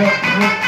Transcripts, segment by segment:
Gracias.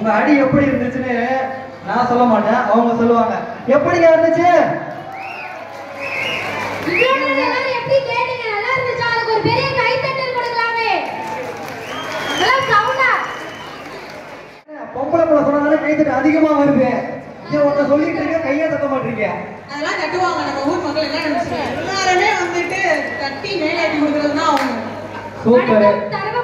உங்க அடி எப்படி இருந்துச்சுன்னு நான் சொல்ல மாட்டேன் அவங்க சொல்லுவாங்க எப்படிங்க இருந்துச்சு அதிகமா வருது தட்ட அதெல்லாம் எல்லாருமே வந்துட்டு மேலாட்டி சூப்பர்